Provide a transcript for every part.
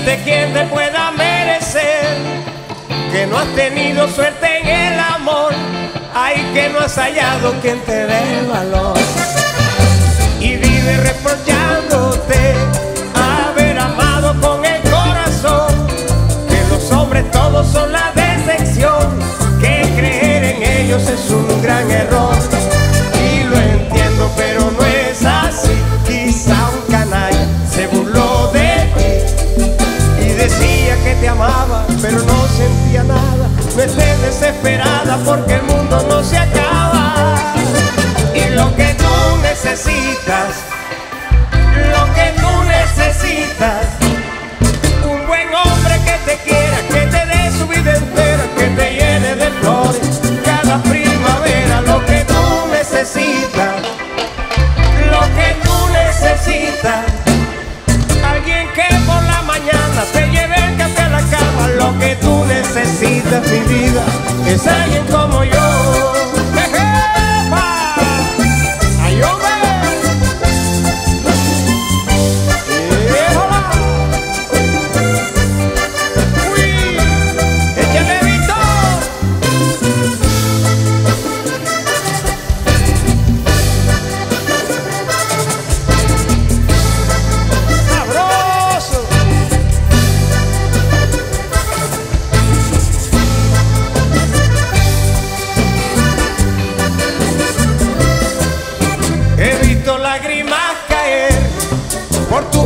existe quien te pueda merecer, que no has tenido suerte en el amor, ay que no has hallado quien te dé valor. Y vive reprochándote haber amado con el corazón, que los hombres todos son la decepción, que creer en ellos es un gran error. Porque el mundo no se acaba. Y lo que tú necesitas, lo que tú necesitas, un buen hombre que te quiera, que te dé su vida entera, que te llene de flores cada primavera, lo que tú necesitas, lo que tú necesitas. Alguien que por la mañana te lleve el café a la cama. Lo que tú necesitas, mi vida,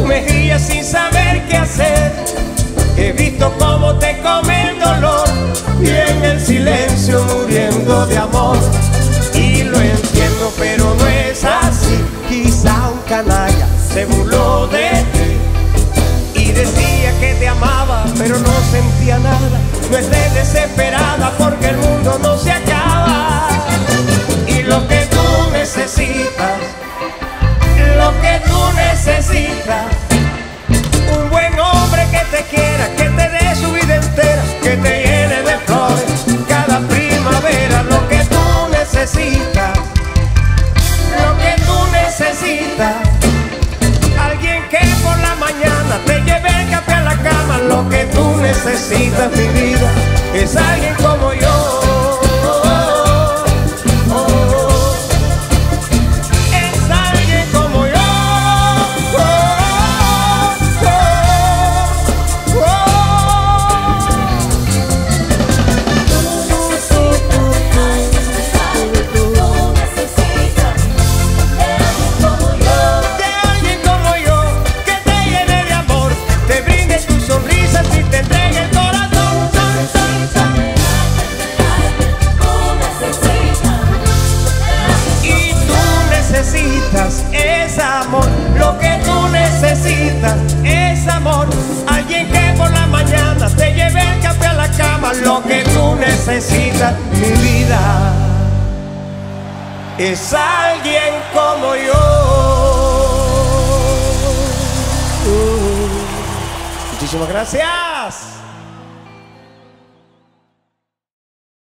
tus mejillas sin saber qué hacer. He visto cómo te come el dolor y en el silencio muriendo de amor. Y lo entiendo, pero no es así. Quizá un canalla se burló de ti y decía que te amaba, pero no sentía nada. No estés desesperada porque el mundo no se acaba. Y lo que tú necesitas, lo que tú necesitas, un buen hombre que te quiera, que te dé su vida entera, que te llene de flores cada primavera, lo que tú necesitas, lo que tú necesitas. Alguien que por la mañana te lleve el café a la cama. Lo que tú necesitas, mi vida, amor. Alguien que por la mañana te lleve el café a la cama, lo que tú necesitas, mi vida, es alguien como yo. Muchísimas gracias.